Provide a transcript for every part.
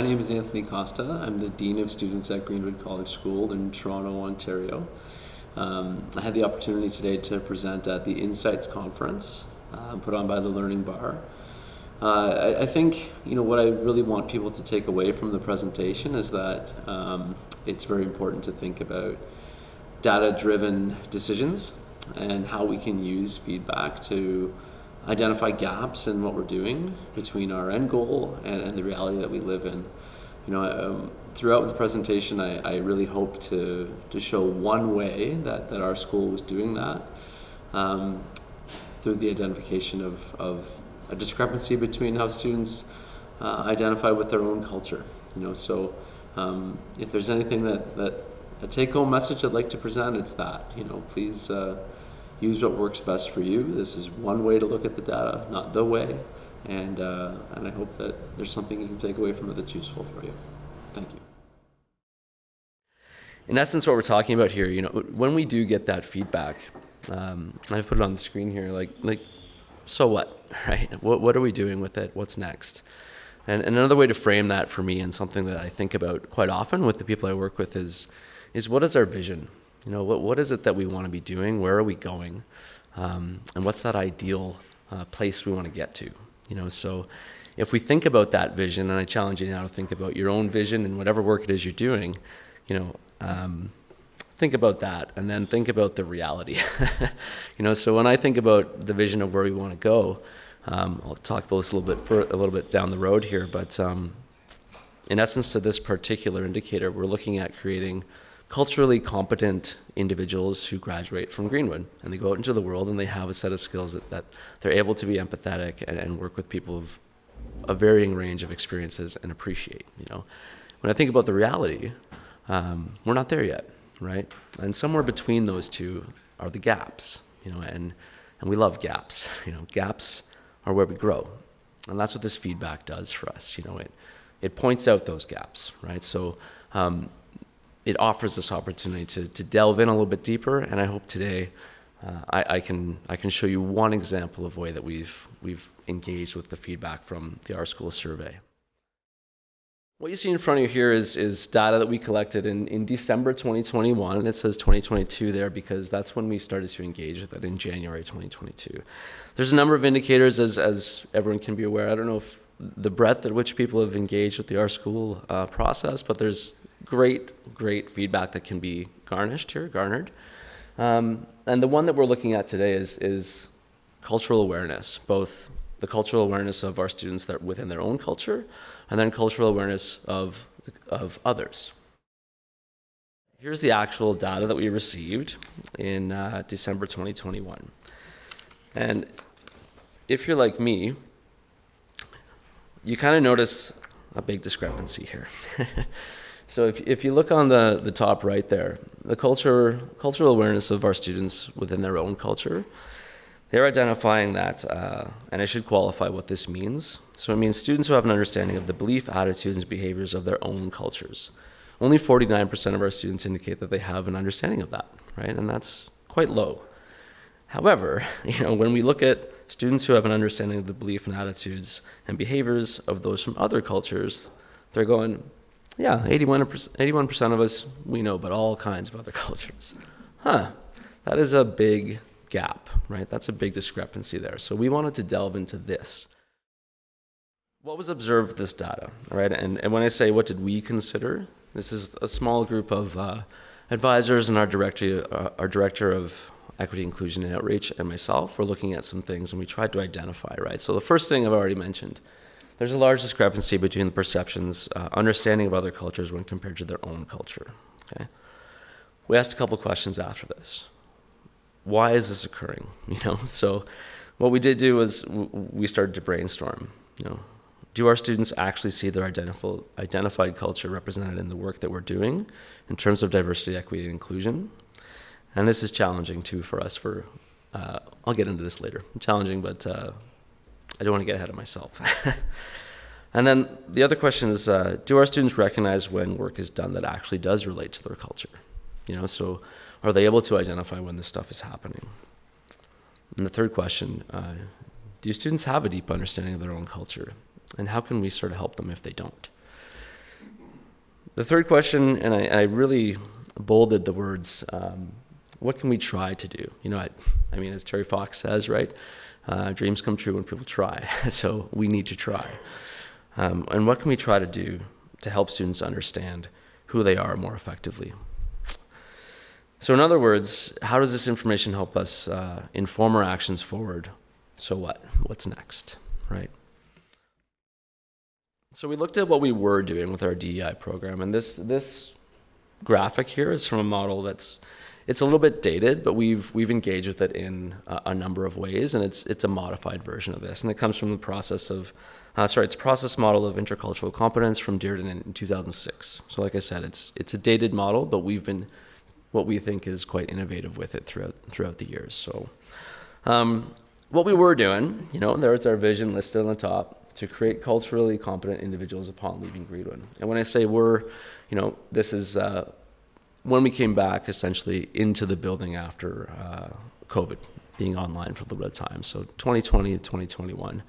my name is Anthony Costa. I'm the Dean of Students at Greenwood College School in Toronto, Ontario. Um, I had the opportunity today to present at the Insights Conference uh, put on by the Learning Bar. Uh, I, I, think you know what I really want people to take away from the presentation is that um, it's very important to think about data-driven decisions and how we can use feedback to identify gaps in what we're doing between our end goal and, and the reality that we live in. You know, um, throughout the presentation, I, I, really hope to, to show one way that, that our school was doing that um, through the identification of, of a discrepancy between how students uh, identify with their own culture. You know, so um, if there's anything that, that a take-home message I'd like to present, it's that. You know, please uh, use what works best for you. This is one way to look at the data, not the way. And, uh, and I hope that there's something you can take away from it that's useful for you. Thank you. In essence, what we're talking about here, you know, when we do get that feedback, um, I've put it on the screen here, like, like, so what, right? What, what are we doing with it? What's next? And, and another way to frame that for me and something that I think about quite often with the people I work with is, is what is our vision? You know, what, what is it that we want to be doing? Where are we going? Um, and what's that ideal uh, place we want to get to? You know, so if we think about that vision, and I challenge you now to think about your own vision and whatever work it is you're doing, you know, um, think about that and then think about the reality. you know, so when I think about the vision of where we want to go, um, I'll talk about this a little bit for a little bit down the road here, but um, in essence, to this particular indicator, we're looking at creating culturally competent individuals who graduate from Greenwood and they go out into the world and they have a set of skills that, that they're able to be empathetic and, and work with people of a varying range of experiences and appreciate. You know, when I think about the reality, um, we're not there yet, right? And somewhere between those two are the gaps. You know, and and we love gaps. You know, gaps are where we grow, and that's what this feedback does for us. You know, it it points out those gaps, right? So. Um, it offers this opportunity to, to delve in a little bit deeper. And I hope today uh, I, I, can, I can show you one example of way that we've, we've engaged with the feedback from the OurSCHOOL survey. What you see in front of you here is, is data that we collected in, in December 2021, and it says 2022 there because that's when we started to engage with it in January 2022. There's a number of indicators, as, as everyone can be aware. I don't know if the breadth at which people have engaged with the OurSCHOOL uh, process, but there's great, great feedback that can be garnished here, garnered. Um, and the one that we're looking at today is, is cultural awareness, both the cultural awareness of our students that within their own culture, and then cultural awareness of, of others. Here's the actual data that we received in uh, December 2021. And if you're like me, you kind of notice a big discrepancy here. So if, if you look on the, the top right there, the culture, cultural awareness of our students within their own culture, they're identifying that, uh, and I should qualify what this means. So it means students who have an understanding of the belief, attitudes, and behaviors of their own cultures. Only 49% of our students indicate that they have an understanding of that, right? And that's quite low. However, you know, when we look at students who have an understanding of the belief and attitudes and behaviors of those from other cultures, they're going, yeah, 81%, 81% of us, we know about all kinds of other cultures. Huh, that is a big gap, right? That's a big discrepancy there. So we wanted to delve into this. What was observed with this data, right? And, and when I say what did we consider, this is a small group of uh, advisors and our director, uh, our director of equity, inclusion, and outreach, and myself. We're looking at some things, and we tried to identify, right? So the first thing I've already mentioned there's a large discrepancy between the perceptions, uh, understanding of other cultures when compared to their own culture. Okay? We asked a couple questions after this. Why is this occurring? You know, so what we did do was we started to brainstorm. You know, do our students actually see their identified culture represented in the work that we're doing in terms of diversity, equity, and inclusion? And this is challenging too for us. For uh, I'll get into this later. Challenging, but uh, I don't want to get ahead of myself. and then the other question is, uh, do our students recognize when work is done that actually does relate to their culture? You know, so are they able to identify when this stuff is happening? And the third question, uh, do students have a deep understanding of their own culture? And how can we sort of help them if they don't? the third question, and I, I really bolded the words, um, what can we try to do? You know, I, I mean, as Terry Fox says, right? Uh, dreams come true when people try. so we need to try. Um, and what can we try to do to help students understand who they are more effectively? So, in other words, how does this information help us uh, inform our actions forward? So, what? What's next, right? So, we looked at what we were doing with our DEI program, and this this graphic here is from a model that's it's a little bit dated, but we've we've engaged with it in a, a, number of ways, and it's it's a modified version of this, and it comes from the process of, uh, sorry, it's a process model of intercultural competence from Deardorff in 2006. So, like I said, it's it's a dated model, but we've been what we think is quite innovative with it throughout throughout the years. So, um, what we were doing, you know, there's our vision listed on the top to create culturally competent individuals upon leaving Greenwood. And when I say we're, you know, this is uh, when we came back essentially into the building after uh, COVID being online for a little bit of time. So 2020 to 2021.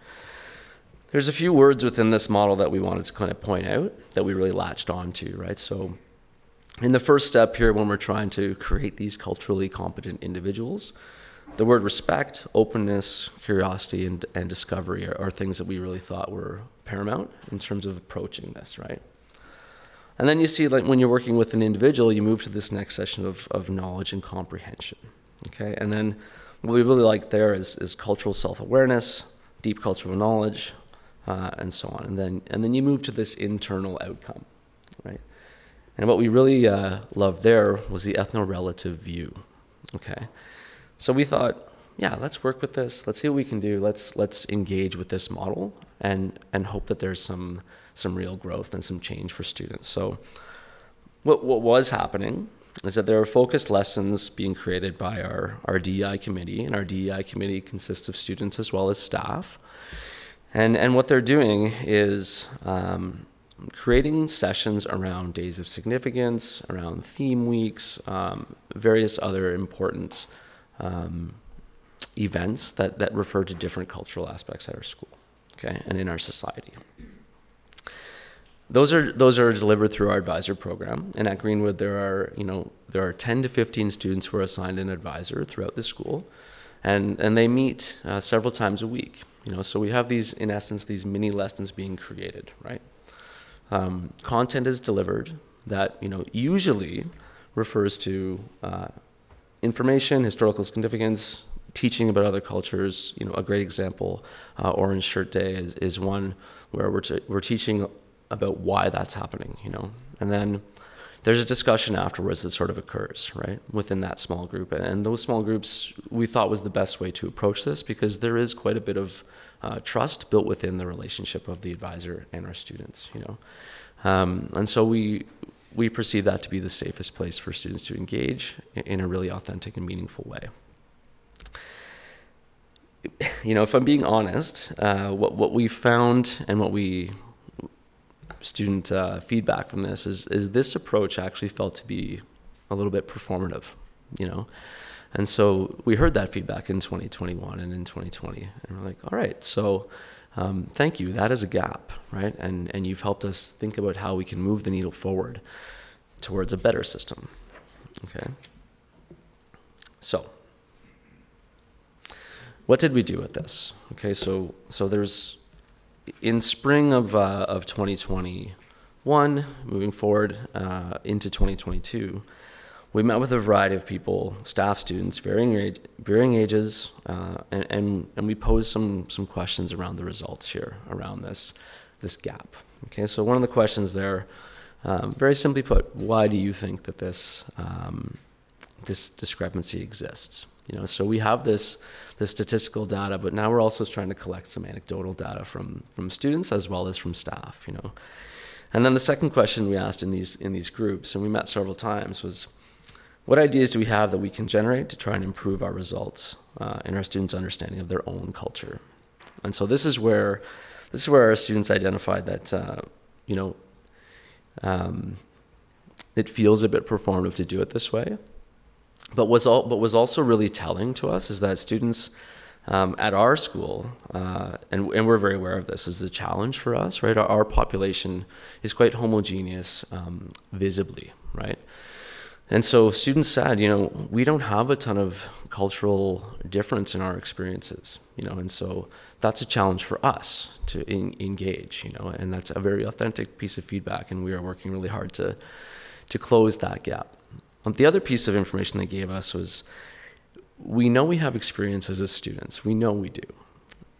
There's a few words within this model that we wanted to kind of point out that we really latched onto, right? So in the first step here, when we're trying to create these culturally competent individuals, the word respect, openness, curiosity, and, and discovery are, are things that we really thought were paramount in terms of approaching this, right? And then you see, like when you're working with an individual, you move to this next session of, of knowledge and comprehension. Okay, and then what we really like there is, is cultural self-awareness, deep cultural knowledge, uh, and so on. And then and then you move to this internal outcome, right? And what we really uh, loved there was the ethno-relative view. Okay, so we thought, yeah, let's work with this. Let's see what we can do. Let's let's engage with this model and and hope that there's some some real growth and some change for students. So what what was happening is that there are focused lessons being created by our, our DEI committee, and our DEI committee consists of students as well as staff. And, and what they're doing is um, creating sessions around days of significance, around theme weeks, um, various other important um, events that, that refer to different cultural aspects at our school okay, and in our society. Those are those are delivered through our advisor program, and at Greenwood there are you know there are 10 to 15 students who are assigned an advisor throughout the school, and and they meet uh, several times a week. You know, so we have these in essence these mini lessons being created, right? Um, content is delivered that you know usually refers to uh, information, historical significance, teaching about other cultures. You know, a great example, uh, Orange Shirt Day is, is one where we're, we're teaching about why that's happening, you know, and then there's a discussion afterwards that sort of occurs, right, within that small group. And those small groups we thought was the best way to approach this because there is quite a bit of uh, trust built within the relationship of the advisor and our students, you know. Um, and so we we perceive that to be the safest place for students to engage in a really authentic and meaningful way. You know, if I'm being honest, uh, what what we found and what we student uh, feedback from this is is this approach actually felt to be a little bit performative, you know. And so we heard that feedback in 2021 and in 2020, and we're like, all right, so um, thank you. That is a gap, right? And and you've helped us think about how we can move the needle forward towards a better system. Okay. So, what did we do with this? Okay, so so there's in spring of, uh, of 2021, moving forward uh, into 2022, we met with a variety of people, staff, students, varying, age, varying ages, uh, and, and, and we posed some, some questions around the results here, around this, this gap. Okay, so one of the questions there, um, very simply put, why do you think that this, um, this discrepancy exists? You know, so we have this the statistical data, but now we're also trying to collect some anecdotal data from from students as well as from staff. You know, and then the second question we asked in these in these groups, and we met several times, was what ideas do we have that we can generate to try and improve our results uh, in our students' understanding of their own culture? And so this is where this is where our students identified that uh, you know um, it feels a bit performative to do it this way. But was all, but was also really telling to us is that students um, at our school, uh, and, and we're very aware of this, is a challenge for us, right? Our, our population is quite homogeneous um, visibly, right? And so students said, you know, we don't have a ton of cultural difference in our experiences, you know, and so that's a challenge for us to in, engage, you know, and that's a very authentic piece of feedback, and we are working really hard to to close that gap. The other piece of information they gave us was we know we have experiences as students. We know we do.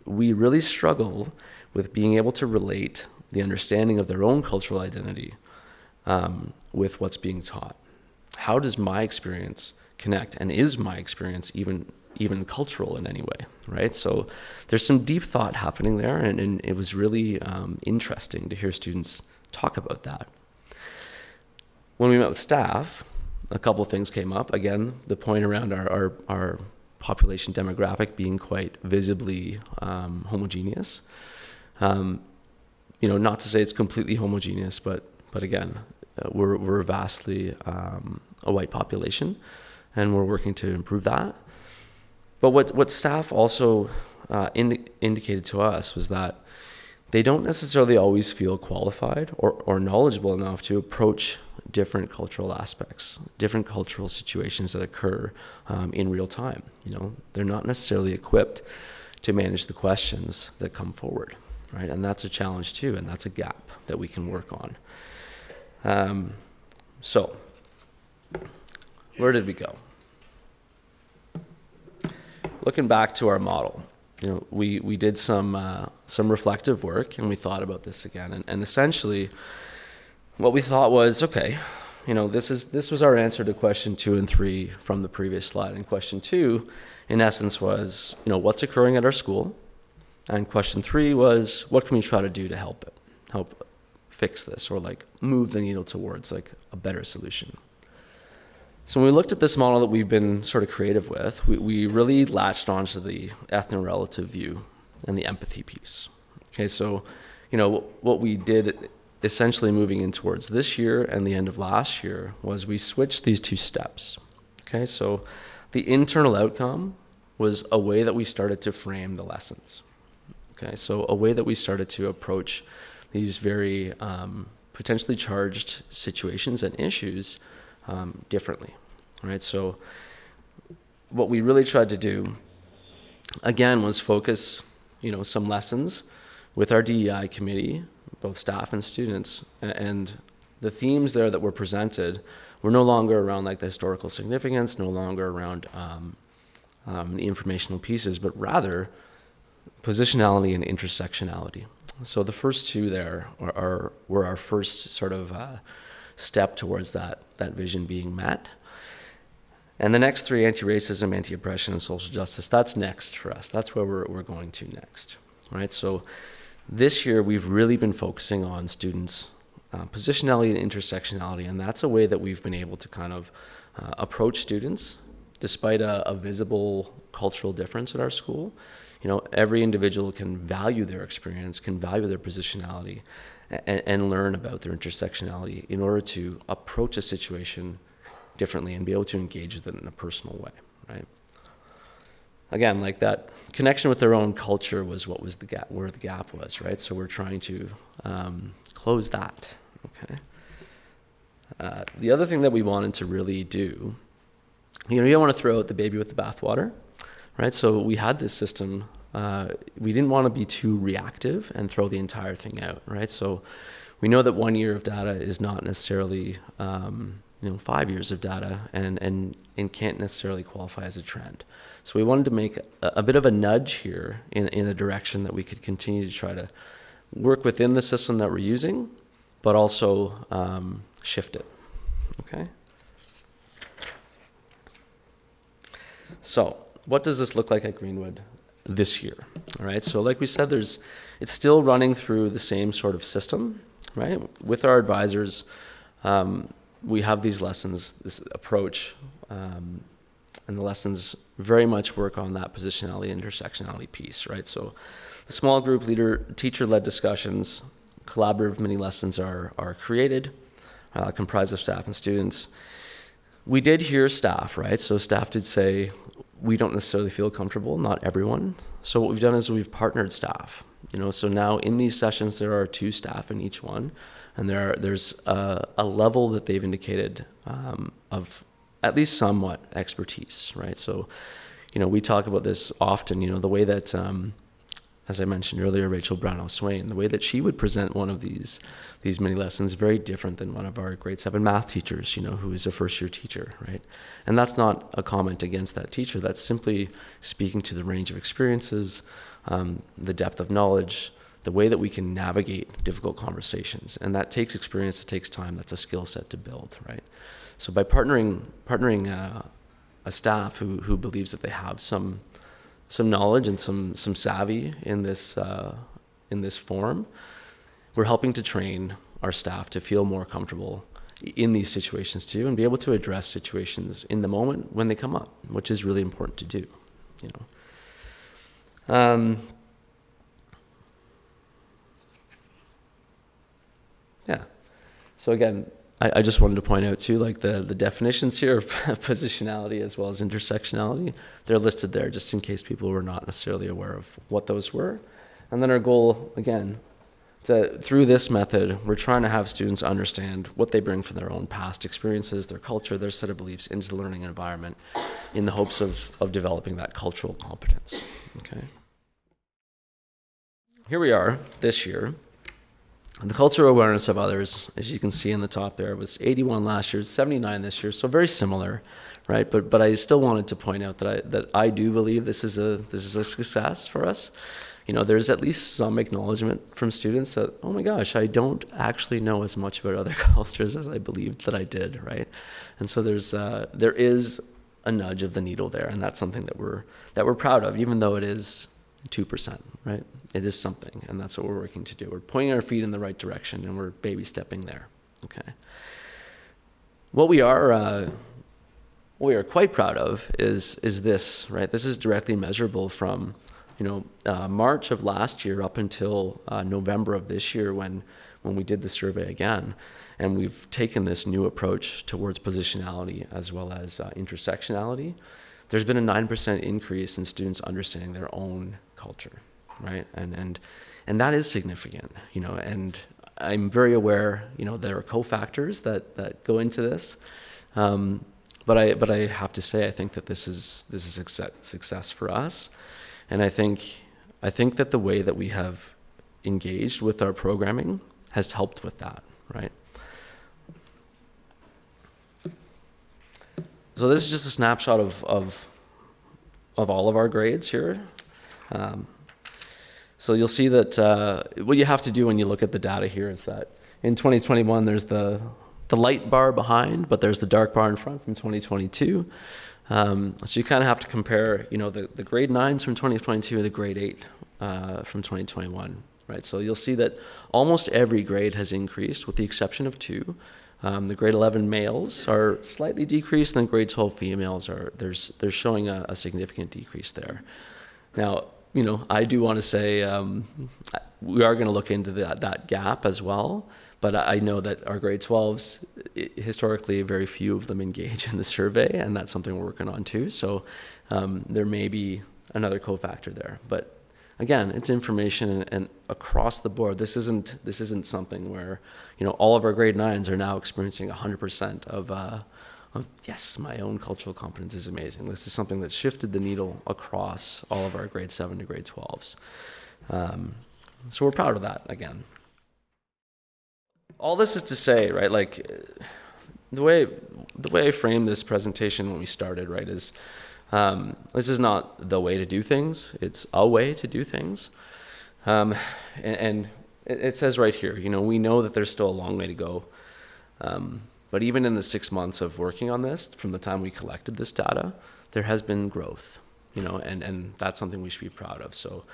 We really struggle with being able to relate the understanding of their own cultural identity um, with what's being taught. How does my experience connect, and is my experience even even cultural in any way, right? So there's some deep thought happening there, and, and it was really um, interesting to hear students talk about that. When we met with staff, a couple of things came up. Again, the point around our, our, our population demographic being quite visibly um, homogeneous. Um, you know, not to say it's completely homogeneous, but but again, uh, we're we're vastly um, a white population, and we're working to improve that. But what what staff also uh, indi- indicated to us was that they don't necessarily always feel qualified or, or knowledgeable enough to approach different cultural aspects, different cultural situations that occur um, in real time. You know, they're not necessarily equipped to manage the questions that come forward, right? And that's a challenge too, and that's a gap that we can work on. Um, so, where did we go? Looking back to our model, you know, we, we did some, uh, some reflective work and we thought about this again. And, and essentially, what we thought was okay, you know, this, is, this was our answer to question two and three from the previous slide. And question two, in essence, was, you know, what's occurring at our school? And question three was, what can we try to do to help it, help fix this, or like move the needle towards like a better solution? So when we looked at this model that we've been sort of creative with, we, we really latched onto the ethno-relative view and the empathy piece. Okay, so you know what we did essentially moving in towards this year and the end of last year was we switched these two steps. Okay, so the internal outcome was a way that we started to frame the lessons. Okay, so a way that we started to approach these very um, potentially charged situations and issues um, differently right? So what we really tried to do, again, was focus, you know, some lessons with our DEI committee, both staff and students, and the themes there that were presented were no longer around like the historical significance, no longer around um, um, the informational pieces, but rather positionality and intersectionality. So the first two there are, are were our first sort of uh, step towards that that vision being met. And the next three anti racism, anti oppression, and social justice that's next for us. That's where we're, we're going to next. Right? So this year we've really been focusing on students' uh, positionality and intersectionality, and that's a way that we've been able to kind of uh, approach students despite a, a visible cultural difference at our school. You know, every individual can value their experience, can value their positionality, and, and learn about their intersectionality in order to approach a situation differently and be able to engage with it in a personal way, right? Again, like that connection with their own culture was what was the gap, where the gap was, right? So we're trying to um, close that, okay? Uh, the other thing that we wanted to really do, you know, you don't want to throw out the baby with the bathwater, right? So we had this system. Uh, we didn't want to be too reactive and throw the entire thing out, right? So we know that one year of data is not necessarily um, you know five years of data and and and can't necessarily qualify as a trend. So we wanted to make a, a, bit of a nudge here in in a direction that we could continue to try to work within the system that we're using, but also um, shift it. Okay. So what does this look like at Greenwood this year? All right. So like we said, there's it's still running through the same sort of system, right? With our advisors. Um, we have these lessons, this approach, um, and the lessons very much work on that positionality intersectionality piece, right? So, the small group leader, teacher-led discussions, collaborative mini lessons are are created, uh, comprised of staff and students. We did hear staff, right? So staff did say, we don't necessarily feel comfortable, not everyone. So what we've done is we've partnered staff. You know, so now in these sessions there are two staff in each one, and there are, there's a, a level that they've indicated um, of at least somewhat expertise, right? So, you know, we talk about this often. You know, the way that um, as I mentioned earlier, Rachel Brownell Swain, the way that she would present one of these these mini lessons is very different than one of our grade seven math teachers, you know, who is a first year teacher, right? And that's not a comment against that teacher. That's simply speaking to the range of experiences, um, the depth of knowledge, the way that we can navigate difficult conversations, and that takes experience. It takes time. That's a skill set to build, right? So by partnering partnering uh, a staff who who believes that they have some some knowledge and some some savvy in this uh, in this form, we're helping to train our staff to feel more comfortable in these situations too, and be able to address situations in the moment when they come up, which is really important to do. You know. Um, yeah. So again, I, I just wanted to point out too, like the, the definitions here of positionality as well as intersectionality, they're listed there just in case people were not necessarily aware of what those were. And then our goal, again, to, through this method, we're trying to have students understand what they bring from their own past experiences, their culture, their set of beliefs into the learning environment in the hopes of, of developing that cultural competence. Okay. Here we are this year the cultural awareness of others, as you can see in the top there, was 81 last year, 79 this year, so very similar, right? But but I still wanted to point out that I that I do believe this is a this is a success for us. You know, there's at least some acknowledgement from students that oh my gosh, I don't actually know as much about other cultures as I believed that I did, right? And so there's uh, there is a nudge of the needle there, and that's something that we're that we're proud of, even though it is two percent, right? it is something, and that's what we're working to do. We're pointing our feet in the right direction, and we're baby stepping there. Okay. What we are, uh, what we are quite proud of is is this, right? This is directly measurable from, you know, uh, March of last year up until uh, November of this year when when we did the survey again, and we've taken this new approach towards positionality as well as uh, intersectionality. There's been a nine percent increase in students understanding their own culture right? And and and that is significant, you know. And I'm very aware, you know, there are cofactors that that go into this. Um, but I but I have to say I think that this is this is success, success for us, and I think I think that the way that we have engaged with our programming has helped with that, right? So this is just a snapshot of of of all of our grades here. Um, so you'll see that uh, what you have to do when you look at the data here is that in 2021 there's the the light bar behind, but there's the dark bar in front from 2022. Um, so you kind of have to compare, you know, the, the grade nines from 2022 and the grade eight uh, from 2021, right? So you'll see that almost every grade has increased, with the exception of two. Um, the grade 11 males are slightly decreased, and the grade 12 females are there's they're showing a, a significant decrease there. Now, you know, I do want to say um, we are going to look into that, that gap as well. But I know that our grade 12s, historically, very few of them engage in the survey, and that's something we're working on too. So um, there may be another cofactor there. But again, it's information and, and, across the board. This isn't this isn't something where you know all of our grade nines are now experiencing 100% of uh, yes, my own cultural competence is amazing. This is something that shifted the needle across all of our grade 7 to grade 12s. Um, so we're proud of that again. All this is to say, right, like the way, the way I framed this presentation when we started, right, is um, this is not the way to do things, it's a way to do things. Um, and, and it, it, says right here, you know, we know that there's still a long way to go. Um, but even in the six months of working on this, from the time we collected this data, there has been growth, you know, and, and that's something we should be proud of. So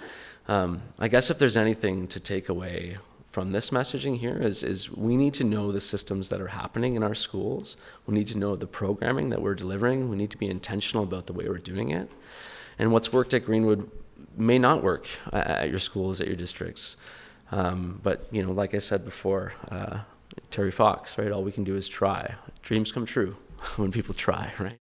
um, I guess if there's anything to take away from this messaging here is, is we need to know the systems that are happening in our schools. We need to know the programming that we're delivering. We need to be intentional about the way we're doing it. And what's worked at Greenwood may not work at your schools, at your districts. Um, but, you know, like I said before, uh, Terry Fox, right? All we can do is try. Dreams come true when people try, right?